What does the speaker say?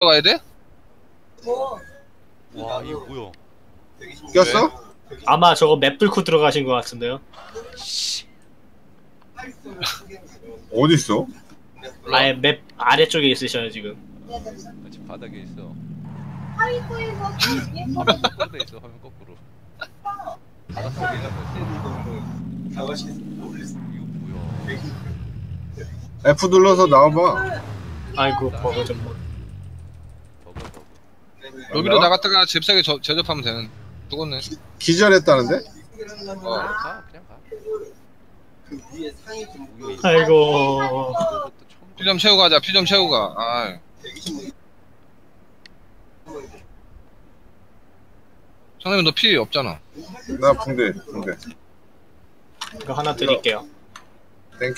가야 돼? 와 이거 뭐야? 꼈어? 아마 저거 맵 뚫고 들어가신 것 같은데요. 어디 있어? 아예 맵 아래쪽에 있으셔요 지금. 지금 바닥에 있어. 하이브에서 화면 거꾸로 돼 있어. 화면 거꾸로. 바닥 속에 있는 거지. 이거 뭐야? F 눌러서 나와봐. 아이고 버거 좀. 여기로 나갔다가 잽싸게 저, 제접하면 되는. 죽었네. 기절했다는데? 어. 가 그냥 가. 아이고 피 좀 채우고 가자. 피 좀 채우고 가. 아. 선생님 너 피 없잖아. 나 붕대, 붕대. 이거 하나 드릴게요. 땡큐.